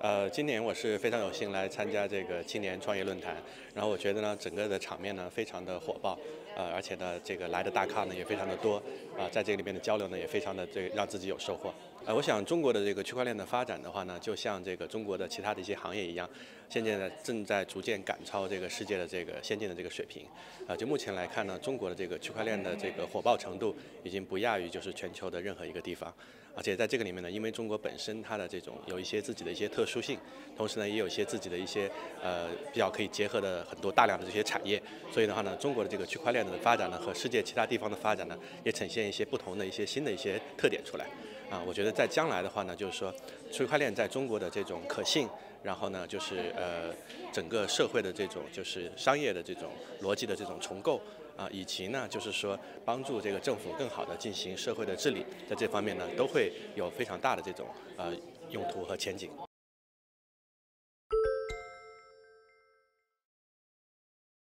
呃，今年我是非常有幸来参加这个青年创业论坛，然后我觉得呢，整个的场面呢非常的火爆，呃，而且呢，这个来的大咖呢也非常的多，啊，在这里面的交流呢也非常的这让自己有收获。呃，我想中国的这个区块链的发展的话呢，就像这个中国的其他的一些行业一样，现在呢正在逐渐赶超这个世界的这个先进的这个水平。啊，就目前来看呢，中国的这个区块链的这个火爆程度已经不亚于就是全球的任何一个地方。而且在这个里面呢，因为中国本身它的这种有一些自己的一些特殊性，同时呢也有一些自己的一些呃比较可以结合的很多大量的这些产业，所以的话呢，中国的这个区块链的发展呢和世界其他地方的发展呢也呈现一些不同的一些新的一些特点出来。啊，我觉得在将来的话呢，就是说区块链在中国的这种可信，然后呢就是呃整个社会的这种就是商业的这种逻辑的这种重构。啊，以及呢，就是说帮助这个政府更好的进行社会的治理，在这方面呢，都会有非常大的这种呃用途和前景。